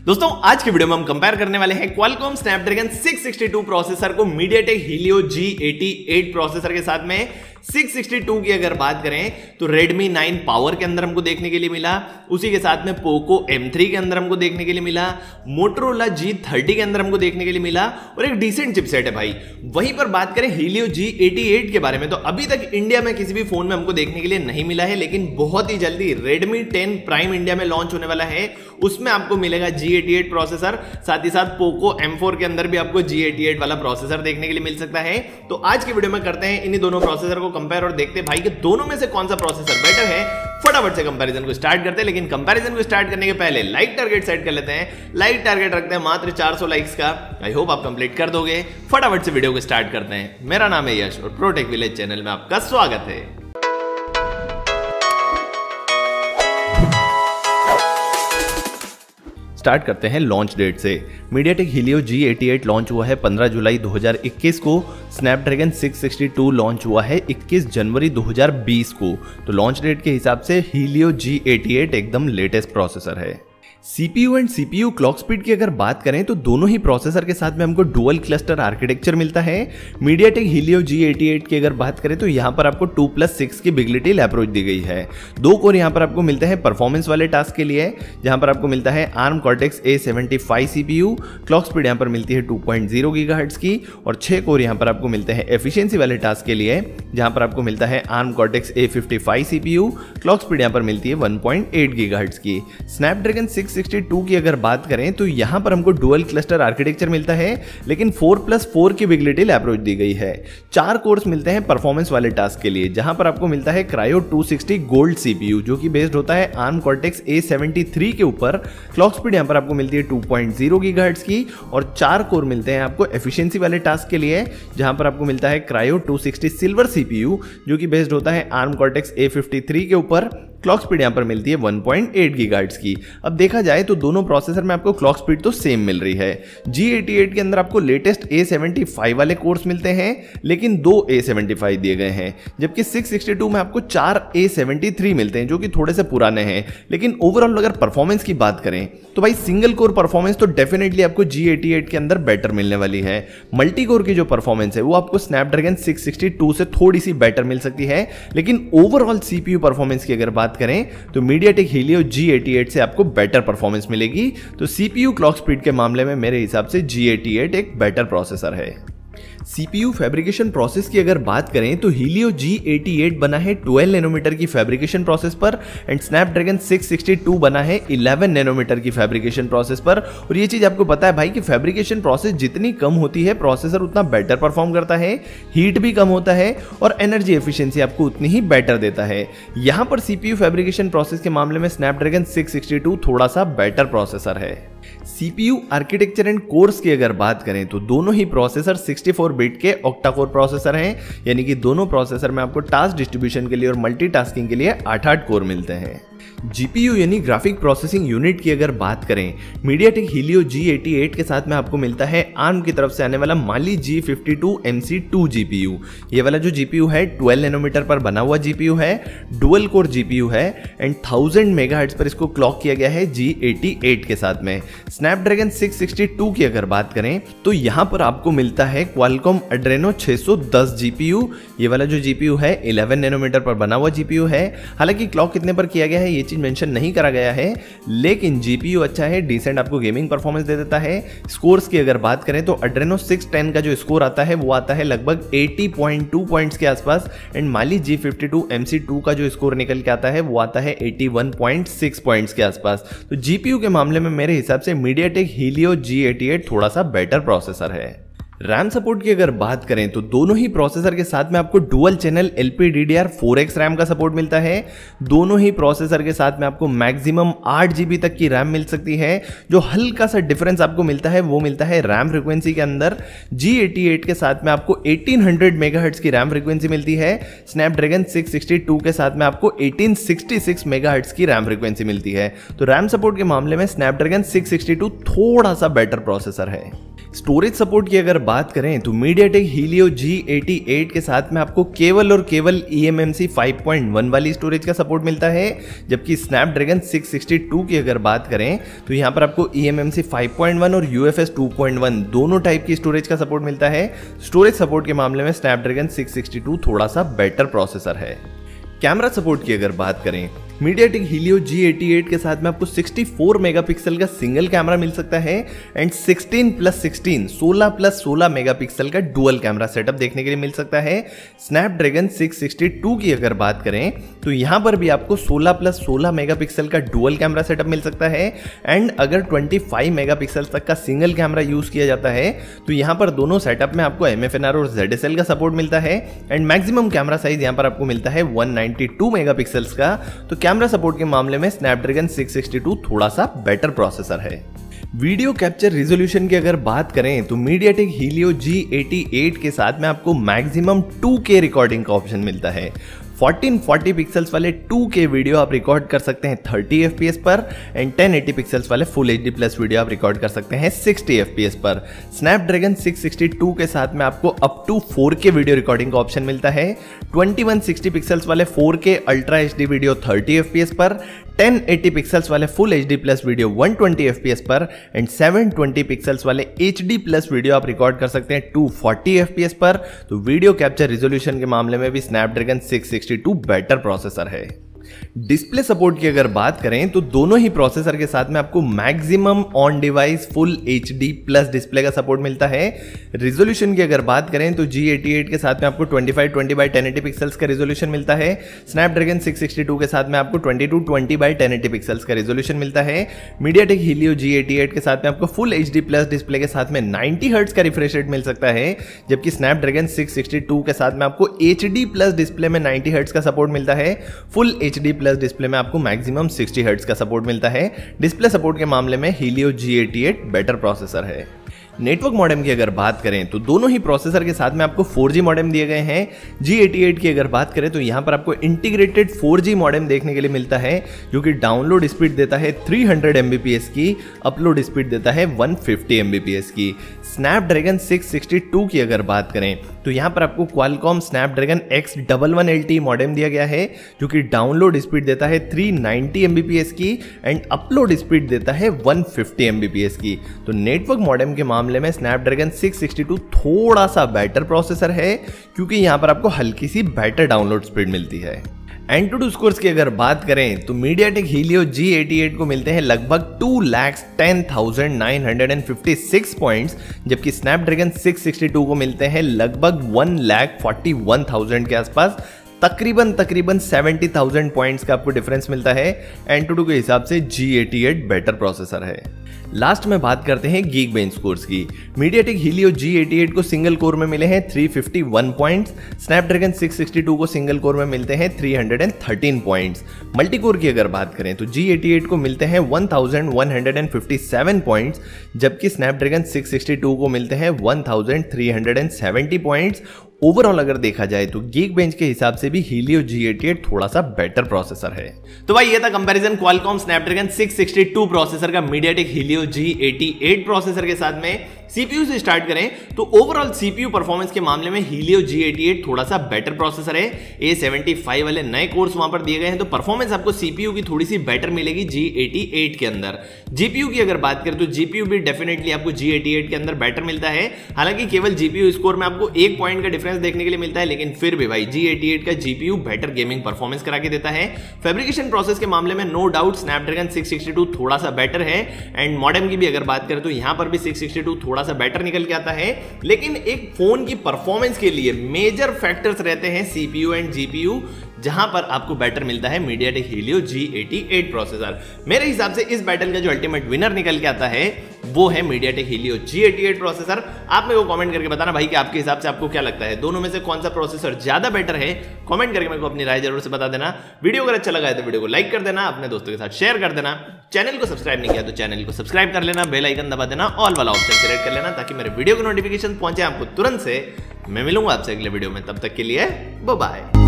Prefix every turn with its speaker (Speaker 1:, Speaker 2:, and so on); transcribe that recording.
Speaker 1: दोस्तों, आज के वीडियो में हम कंपेयर करने वाले हैं क्वालकॉम स्नैपड्रैगन 662 प्रोसेसर को मीडियाटेक हीलियो G88 प्रोसेसर के साथ में। 662 की अगर बात करें तो Redmi 9 पावर के अंदर हमको देखने के लिए मिला, उसी के साथ में पोको M3 के अंदर हमको देखने के लिए मिला मोटरोला G30 के अंदर हमको देखने के लिए मिला, और एक डिसेंट चिपसेट है भाई। वहीं पर बात करें हीलियो G88 के बारे में तो अभी तक इंडिया में किसी भी फ़ोन में हमको देखने के लिए नहीं मिला है, लेकिन बहुत ही जल्दी Redmi 10 प्राइम इंडिया में लॉन्च होने वाला है। उसमें आपको मिलेगा G88 प्रोसेसर साथ ही साथ पोको M4 के अंदर भी आपको G88 वाला प्रोसेसर देखने के लिए मिल सकता है। तो आज की वीडियो में करते हैं इन्हीं दोनों प्रोसेसर को कंपेयर और देखते भाई कि दोनों में से कौन सा प्रोसेसर बेटर है। फटाफट से कंपैरिजन को स्टार्ट करते हैं, लेकिन कंपैरिजन को स्टार्ट करने के पहले लाइक टारगेट सेट कर लेते हैं। लाइक टारगेट रखते हैं मात्र 400 लाइक्स का। आई होप आप कंप्लीट कर दोगे। फटाफट से वीडियो को स्टार्ट करते हैं। मेरा नाम है यश और प्रोटेक विलेज चैनल में आपका स्वागत है। स्टार्ट करते हैं लॉन्च डेट से। Media G eighty eight launch हुआ है 15 जुलाई 2021 को। स्नैपड्रैगन 662 लॉन्च हुआ है 21 जनवरी 2020 को। तो लॉन्च डेट के हिसाब से हीलियो G88 एकदम लेटेस्ट प्रोसेसर है। CPU and CPU clock speed की अगर बात करें तो दोनों ही प्रोसेसर के साथ में हमको डुअल क्लस्टर आर्किटेक्चर मिलता है। मीडियाटेक हीलियो G88 की अगर बात करें तो यहाँ पर आपको टू प्लस सिक्स की बिगलिटी अप्रोच दी गई है। दो कोर यहाँ पर आपको मिलते हैं परफॉर्मेंस वाले टास्क के लिए। जहाँ पर आपको मिलता है ARM Cortex A seventy five CPU clock speed यहाँ पर मिलती है टू पॉइंट ज़ीरो की। और छह कोर यहाँ पर आपको मिलते हैं एफिशियंसी वाले टास्क के लिए। जहाँ पर आपको मिलता है ARM Cortex A fifty five CPU clock speed यहाँ पर मिलती है वन पॉइंट एट की। स्नैपड्रैगन सिक्स 662 की अगर बात करें तो यहाँ पर हमको डुअल क्लस्टर आर्किटेक्चर मिलता है, लेकिन 4 प्लस फोर की बिगलिटी अप्रोच दी गई है। चार कोर्स मिलते हैं परफॉर्मेंस वाले टास्क के लिए, जहाँ पर आपको मिलता है क्रायो 260 गोल्ड सीपीयू जो कि बेस्ड होता है आर्म कॉर्टेक्स ए के ऊपर। क्लॉक स्पीड यहाँ पर आपको मिलती है 2.0 पॉइंट की, और चार कोर मिलते हैं आपको एफिशिएंसी वाले टास्क के लिए, जहाँ पर आपको मिलता है क्रायो 260 सिल्वर सीपीयू जो कि बेस्ड होता है आर्म कॉर्टेक्स ए के ऊपर। क्लॉक स्पीड यहाँ पर मिलती है 1.8 पॉइंट की। अब देखा जाए तो दोनों प्रोसेसर में आपको क्लॉक स्पीड तो सेम मिल रही है। G88 के अंदर आपको लेटेस्ट A75 वाले कोर्स मिलते हैं, लेकिन दो A75 दिए गए हैं, जबकि 662 में आपको चार A73 मिलते हैं, जो कि थोड़े से पुराने हैं। लेकिन ओवरऑल अगर परफॉर्मेंस की बात करें तो भाई सिंगल कोर परफॉर्मेंस तो डेफिनेटली आपको G88 के अंदर बेटर मिलने वाली है। मल्टी कोर की जो परफॉर्मेंस है, वो आपको स्नैपड्रैगन 662 से थोड़ी सी बेटर मिल सकती है। लेकिन ओवरऑल सीपीयू परफॉर्मेंस की अगर बात बात करें तो मीडिया टेक हीलियो G88 से आपको बेटर परफॉर्मेंस मिलेगी। तो सीपीयू क्लॉक स्पीड के मामले में मेरे हिसाब से G88 एक बेटर प्रोसेसर है। सीपीयू फैब्रिकेशन प्रोसेस की अगर बात करें तो हीलियो G88 बना है 12 नैनोमीटर की फैब्रिकेशन प्रोसेस पर एंड स्नैपड्रैगन 662 बना है 11 नैनोमीटर की फैब्रिकेशन प्रोसेस पर। और ये चीज़ आपको पता है भाई कि फैब्रिकेशन प्रोसेस जितनी कम होती है, प्रोसेसर उतना बेटर परफॉर्म करता है हीट भी कम होता है और एनर्जी एफिशिएंसी आपको उतनी ही बेटर देता है। यहाँ पर सीपीयू फैब्रिकेशन प्रोसेस के मामले में स्नैपड्रैगन 662 थोड़ा सा बेटर प्रोसेसर है। सीपीयू आर्किटेक्चर एंड कोर्स की अगर बात करें तो दोनों ही प्रोसेसर 64 बिट के ऑक्टा कोर प्रोसेसर हैं। यानी कि दोनों प्रोसेसर में आपको टास्क डिस्ट्रीब्यूशन के लिए और मल्टीटास्किंग के लिए आठ आठ कोर मिलते हैं। जीपीयू यानी ग्राफिक प्रोसेसिंग यूनिट की अगर बात करें मीडियाटेक हीलियो G88 के साथ में आपको मिलता है आर्म की तरफ़ से आने वाला माली G52 MC2 जीपीयू ये वाला जो जीपीयू है 12 नैनोमीटर पर बना हुआ जीपीयू है डुअल कोर जीपीयू है एंड 1000 मेगाहर्ट्ज पर इसको क्लॉक किया गया है G88 के साथ में। स्नैपड्रैगन 662 की अगर बात करें तो यहाँ पर आपको मिलता है क्वालकॉम एड्रेनो 610 जीपीयू ये वाला जो जीपीयू है 11 नैनोमीटर पर बना हुआ जीपीयू है। हालाँकि क्लॉक कितने पर किया गया है ये चीज़ मेंशन नहीं करा गया है, लेकिन जीपीयू अच्छा है डिसेंट आपको गेमिंग परफॉर्मेंस दे देता है। स्कोर्स की अगर बात करें तो अड्रेनो 610 का जो स्कोर आता है, वो आता है लगभग 80.2 पॉइंट्स के आसपास and Mali G fifty two का जो स्कोर निकल के आता है, वो आता है 81.6 पॉइंट्स के आसपास। तो जीपीयू के मामले में मेरे हिसाब से मीडियाटेक हीलियो जी थोड़ा सा बेटर प्रोसेसर है। रैम सपोर्ट की अगर बात करें तो दोनों ही प्रोसेसर के साथ में आपको dual channel L P D D R four X RAM का सपोर्ट मिलता है। दोनों ही प्रोसेसर के साथ में आपको मैक्सिमम आठ जीबी तक की रैम मिल सकती है। जो हल्का सा डिफरेंस आपको मिलता है, वो मिलता है रैम फ्रिक्वेंसी के अंदर। जी एटी एट के साथ में आपको एटीन हंड्रेड मेगाहर्ट्ज की रैम फ्रिक्वेंसी मिलती है। स्नैपड्रैगन सिक्स सिक्सटी टू के साथ में आपको एटीन सिक्सटी सिक्स मेगाहर्ट्ज की रैम फ्रिक्वेंसी मिलती है। तो रैम सपोर्ट के मामले में स्नैपड्रैगन सिक्स सिक्सटी टू थोड़ा सा बेटर प्रोसेसर है। स्टोरेज सपोर्ट की अगर बात करें तो मीडिया मीडियाटेक हीलियो G88 के साथ में आपको केवल और केवल eMMC 5.1 वाली स्टोरेज का सपोर्ट मिलता है। जबकि स्नैपड्रैगन 662 की अगर बात करें तो यहाँ पर आपको eMMC 5.1 और UFS 2.1 दोनों टाइप की स्टोरेज का सपोर्ट मिलता है। स्टोरेज सपोर्ट के मामले में स्नैपड्रैगन 662 थोड़ा सा बेटर प्रोसेसर है। कैमरा सपोर्ट की अगर बात करें मीडियाटेक हीलियो G88 के साथ में आपको 64 मेगापिक्सल का सिंगल कैमरा मिल सकता है एंड 16 प्लस 16 16 प्लस 16 मेगापिक्सल का डुअल कैमरा सेटअप देखने के लिए मिल सकता है। स्नैपड्रैगन 662 की अगर बात करें तो यहाँ पर भी आपको 16 प्लस 16 मेगापिक्सल का डुअल कैमरा सेटअप मिल सकता है एंड अगर 25 मेगापिक्सल तक का सिंगल कैमरा यूज़ किया जाता है तो यहाँ पर दोनों सेटअप में आपको एम और जेड का सपोर्ट मिलता है एंड मैक्सिमम कैमरा साइज़ यहाँ पर आपको मिलता है वन मेगापिक्सल्स का तो कैमरा सपोर्ट के मामले में स्नैपड्रैगन 662 थोड़ा सा बेटर प्रोसेसर है। वीडियो कैप्चर रिजोल्यूशन की अगर बात करें तो मीडिया टेक हीलियो जी के साथ में आपको मैक्सिमम 2K रिकॉर्डिंग का ऑप्शन मिलता है। 1440 पिक्सल्स वाले 2K वीडियो आप रिकॉर्ड कर सकते हैं 30 FPS पर एंड 1080 पिक्सल्स वाले फुल एचडी प्लस वीडियो आप रिकॉर्ड कर सकते हैं 60 FPS पर। स्नैपड्रैगन 662 के साथ में आपको up to 4K video recording का ऑप्शन मिलता है। 2160 पिक्सल्स वाले 4K ultra HD video 30 FPS पर 1080 पिक्सल्स वाले full H plus video 120 FPS पर एंड 720 पिक्सल्स वाले एच प्लस वीडियो आप रिकॉर्ड कर सकते हैं 240 एफपीएस पर। तो वीडियो कैप्चर रिजोल्यूशन के मामले में भी स्नैपड्रैगन 662 बेटर प्रोसेसर है। डिस्प्ले सपोर्ट की अगर बात करें तो दोनों ही प्रोसेसर के साथ में आपको maximum on device full HD plus display का सपोर्ट मिलता है। रिजोल्यूशन की अगर बात करें तो G88 के साथ में आपको 25 20 बाई 1080 पिक्सल्स का रिजोल्यूशन मिलता है। स्नैपड्रैगन 662 के साथ में आपको 22 20 बाई 1080 पिक्सल्स का रिजोल्यूशन मिलता है। मीडियाटेक हीलियो G88 के साथ में आपको full H D plus display के साथ में नाइनटी हर्ट्स का रिफ्रेश रेट मिल सकता है, जबकि स्नैपड्रैगन 662 के साथ में आपको एच डी प्लस डिस्प्ले में 90 हर्ट्स का सपोर्ट मिलता है। फुल एचडी प्लस डिस्प्ले में आपको मैक्सिमम 60 हर्ट्ज का सपोर्ट मिलता है। डिस्प्ले सपोर्ट के मामले में हीलियो G88 बेटर प्रोसेसर है। नेटवर्क मॉडेम की अगर बात करें तो दोनों ही प्रोसेसर के साथ में आपको 4G मॉडेम दिए गए हैं। G88 की अगर बात करें तो यहाँ पर आपको इंटीग्रेटेड 4G मॉडेम देखने के लिए मिलता है, जो कि डाउनलोड स्पीड देता है 300 Mbps की अपलोड स्पीड देता है 150 Mbps की। स्नैपड्रैगन 662 की अगर बात करें तो यहाँ पर आपको Qualcomm Snapdragon X double one L modem दिया गया है, जो कि डाउनलोड स्पीड देता है 390 नाइनटी की एंड अपलोड स्पीड देता है 150 फिफ्टी की। तो नेटवर्क मॉडेम के मामले में स्नैपड्रैगन 662 थोड़ा सा बेटर प्रोसेसर है, क्योंकि यहाँ पर आपको हल्की सी बेटर डाउनलोड स्पीड मिलती है। एंड टू स्कोर्स की अगर बात करें तो मीडियाटेक हीलियो G88 को मिलते हैं लगभग two lakhs ten thousand nine hundred and fifty six points जबकि स्नैपड्रैगन 662 को मिलते हैं लगभग one lakh forty one thousand के आसपास। तकरीबन तकरीबन सेवेंटी थाउज़ेंड पॉइंट्स का आपको डिफरेंस मिलता है। टू के हिसाब से G88 बेटर प्रोसेसर है। लास्ट में बात करते हैं गीक बेंच स्कोर्स की मीडियाटेक हीलियो G88 को सिंगल कोर में मिले हैं 351 पॉइंट्स स्नैपड्रैगन 662 को सिंगल कोर में मिलते हैं 313 पॉइंट्स मल्टी कोर की अगर बात करें तो G88 को मिलते हैं 1157 पॉइंट्स जबकि स्नैपड्रैगन 662 को मिलते हैं 1370 पॉइंट्स ओवरऑल अगर देखा जाए तो गीक बेंच के हिसाब से भी हीलियो G88 थोड़ा सा बेटर प्रोसेसर है। तो भाई ये था कंपैरिजन क्वालकॉम स्नैपड्रैगन 662 प्रोसेसर का मीडियाटेक हीलियो G88 प्रोसेसर के साथ में सीपीयू से स्टार्ट करें तो ओवरऑल सीपीयू परफॉर्मेंस के मामले में हीलियो G88 थोड़ा सा बेटर प्रोसेसर है। A75 वाले नए कोर्स वहाँ पर दिए गए हैं तो परफॉर्मेंस आपको सीपीयू की थोड़ी सी बेटर मिलेगी G88 के अंदर। जीपीयू की अगर बात करें तो जीपीयू भी डेफिनेटली आपको G88 के अंदर बेटर मिलता है। हालाँकि केवल जीपीयू स्कोर में आपको एक पॉइंट का डिफरेंस देखने के लिए मिलता है, लेकिन फिर भी भाई G88 का जीपीयू बेटर गेमिंग परफॉर्मेंस करा के देता है। फेब्रिकेशन प्रोसेस के मामले में नो डाउट स्नैपड्रैगन 662 थोड़ा सा बेटर है। एंड मॉडर्न की भी अगर बात करें तो यहाँ पर भी 662 थोड़ा सा बेटर निकल के आता है। लेकिन एक फ़ोन की परफॉर्मेंस के लिए मेजर फैक्टर्स रहते हैं सीपीयू एंड जीपीयू जहाँ पर आपको बैटर मिलता है MediaTek Helio G88 processor मेरे हिसाब से इस बैटल का जो अल्टीमेट विनर निकल के आता है वो है मीडियाटेक हीलियो G88 प्रोसेसर आप मेरे को कमेंट करके बताना भाई कि आपके हिसाब से आपको क्या लगता है। दोनों में से कौन सा प्रोसेसर ज़्यादा बेटर है? कमेंट करके मेरे को अपनी राय ज़रूर से बता देना। वीडियो अगर अच्छा लगा है तो वीडियो को लाइक कर देना, अपने दोस्तों के साथ शेयर कर देना। चैनल को सब्सक्राइब नहीं किया तो चैनल को सब्सक्राइब कर लेना बेल आइकन दबा देना ऑल वाला ऑप्शन सेलेक्ट कर लेना, ताकि मेरे वीडियो को नोटिफिकेशन पहुँचे आपको तुरंत से। मैं मिलूँगा आपसे अगले वीडियो में, तब तक के लिए बाय